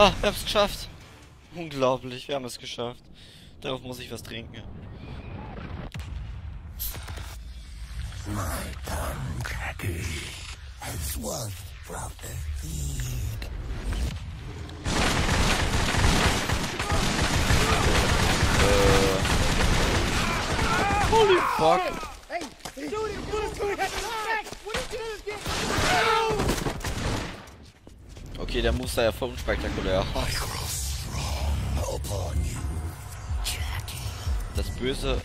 Ah, wir haben es geschafft. Unglaublich, wir haben es geschafft. Darauf muss ich was trinken. My tongue cracky as one from the heat. Holy fuck. Okay, der Muster ja voll unspektakulär. Das Böse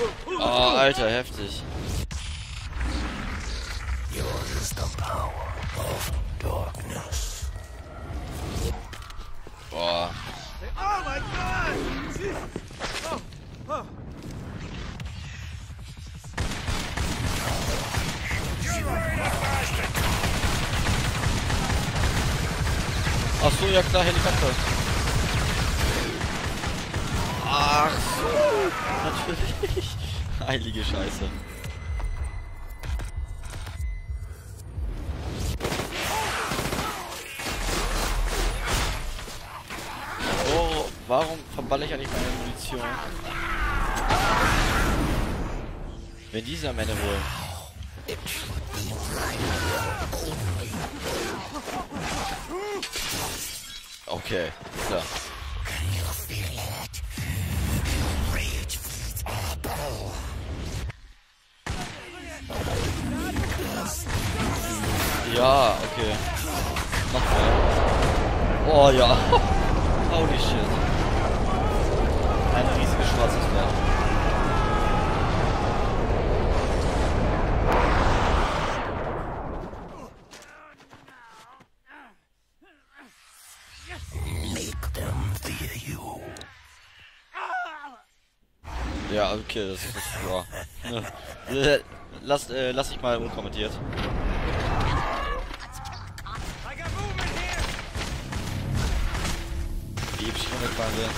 Oh, Alter, heftig. Yours is the power of darkness. Boah. Oh god! Jesus. Oh, oh. Ach so, ja klar, Helikopter. Ach so. Natürlich. Heilige Scheiße. Oh, warum verballe ich eigentlich meine Munition? Wenn diese am Ende wohl. Okay, klar. Ja, okay. Noch mehr. Oh ja. Holy shit. Ein riesiges schwarzes you. Ja, okay, das ist ja. Lass, äh, lass ich mal unkommentiert. Ewig runtergefahren sind.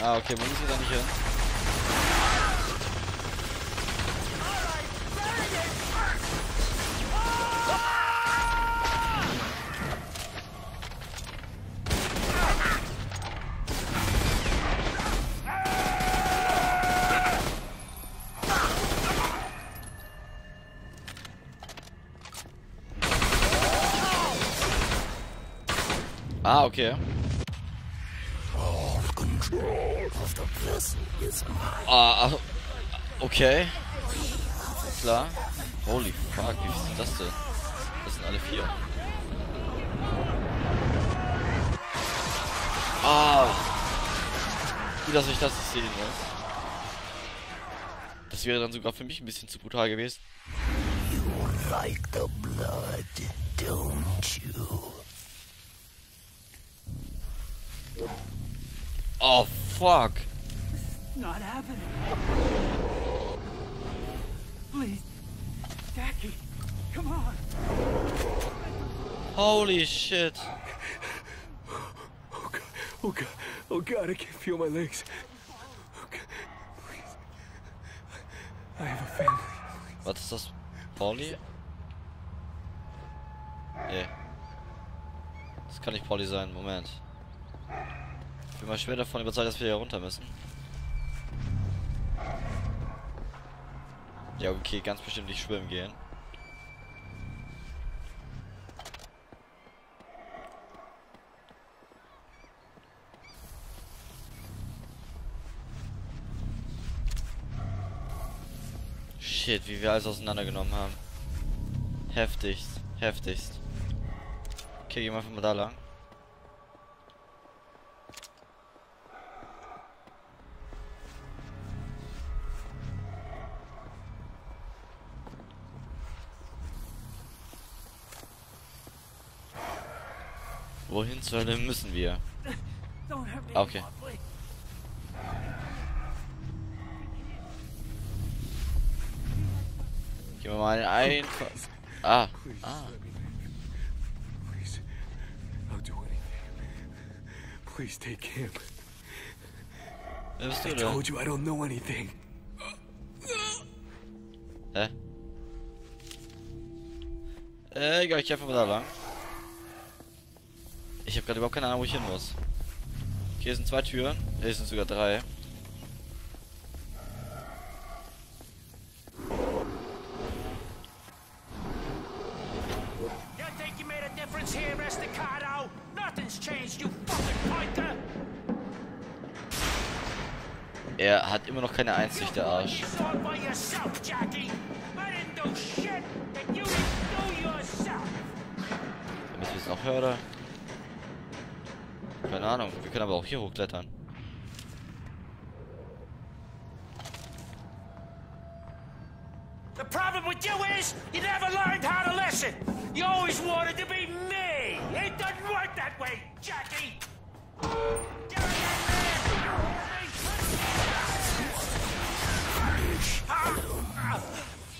Ah, okay, wo muss ich da nicht hin? Ah, okay. Ah, okay. Klar. Holy fuck, wie sind das denn? Das sind alle vier. Ah. Gut, dass ich das nicht sehen muss. Das wäre dann sogar für mich ein bisschen zu brutal gewesen. You like the blood, don't you? Oh, fuck. Not happening. Please. Jackie, come on. Holy shit. Oh god, oh god, oh god, I can't feel my legs. Oh god, please. I have a family. Was ist das? Pauli? Nee. Das kann nicht Pauli sein. Moment. Ich bin mal schwer davon überzeugt, dass wir hier runter müssen. Ja, okay, ganz bestimmt nicht schwimmen gehen. Shit, wie wir alles auseinandergenommen haben. Heftigst, heftigst. Okay, gehen wir einfach mal da lang. Wohin zur Hölle müssen wir? Okay. Gehen wir mal einfach. Ah. Please, Ah. Please, take him. I told you I don't know anything. Hä? Äh, egal, ich einfach mal da lang. Ich habe gerade überhaupt keine Ahnung, wo ich hin muss. Hier sind zwei Türen. Hier sind sogar drei. Er hat immer noch keine Einsicht, der Arsch. You saw it by yourself, Keine Ahnung. Wir können aber auch hier hochklettern. The problem with you is you never learned how to listen. You always wanted to be me. It doesn't work that way, Jackie. Get on that man.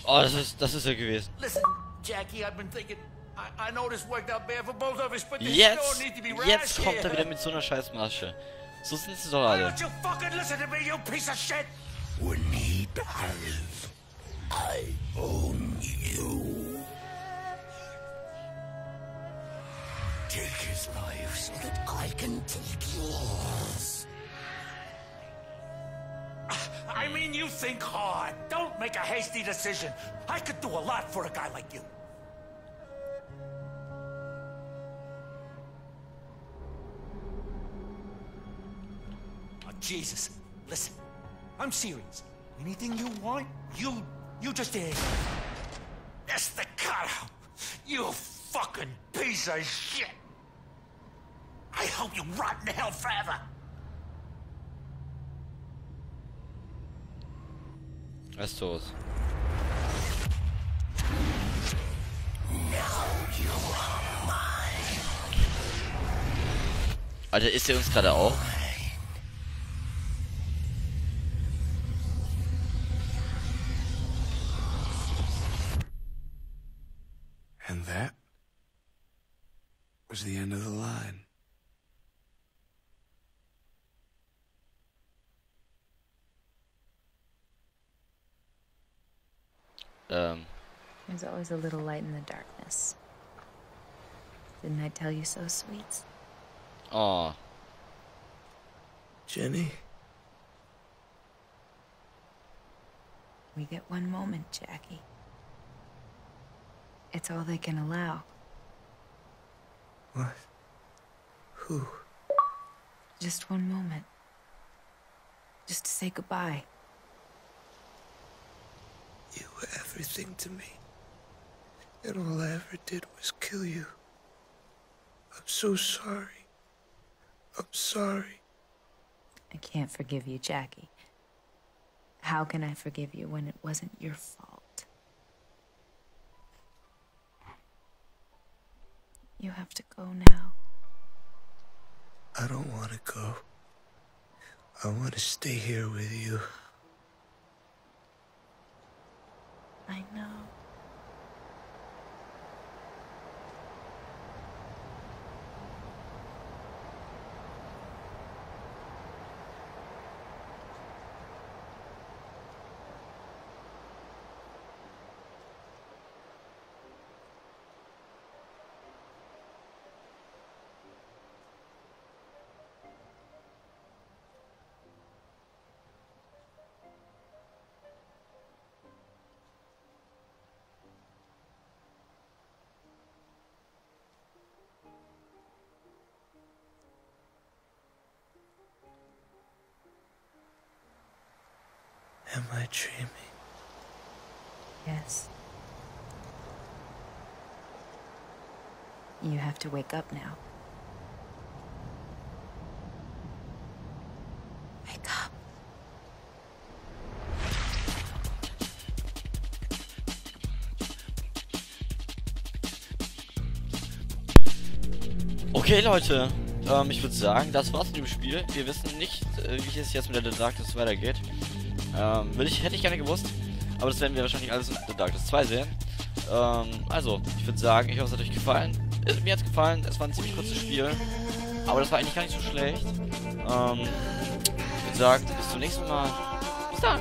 Oh, das ist, das ist er gewesen. Listen, Jackie, I've been thinking. I, I know this worked out bad for both of us, but there Jetzt, still need to be jetzt rash kommt here. er wieder mit so einer Scheißmasche. So sind sie doch Why alle. don't you fucking listen to me, you piece of shit? When he dies, I own you. Take his life so that I can take yours. I mean, you think hard. Don't make a hasty decision. I could do a lot for a guy like you. Jesus. Listen, I'm serious. Anything you want, you, you just ask. That's the cutout. You fucking piece of shit. I hope you rot in hell forever. Er ist tot. Alter, ist er uns gerade auch? And that was the end of the line. Ähm, There's always a little light in the darkness. Didn't I tell you so, sweets? oh. Jenny? We get one moment, Jackie. It's all they can allow. What? Who? Just one moment. Just to say goodbye. You were everything to me. And all I ever did was kill you. I'm so sorry. I'm sorry. I can't forgive you, Jackie. How can I forgive you when it wasn't your fault? You have to go now. I don't want to go. I want to stay here with you. Am I dreaming? Yes. You have to wake up now. Wake up. Okay, Leute. Ähm, ich würde sagen, das war's mit dem Spiel. Wir wissen nicht, äh, wie es jetzt mit der Darkness weitergeht. Ähm, will ich, hätte ich gerne gewusst. Aber das werden wir wahrscheinlich alles in The Darkness 2 sehen. Ähm, also, ich würde sagen, ich hoffe, es hat euch gefallen. Äh, mir hat's gefallen. Es war ein ziemlich kurzes Spiel. Aber das war eigentlich gar nicht so schlecht. Ähm, ich würde sagen, bis zum nächsten Mal. Bis dann.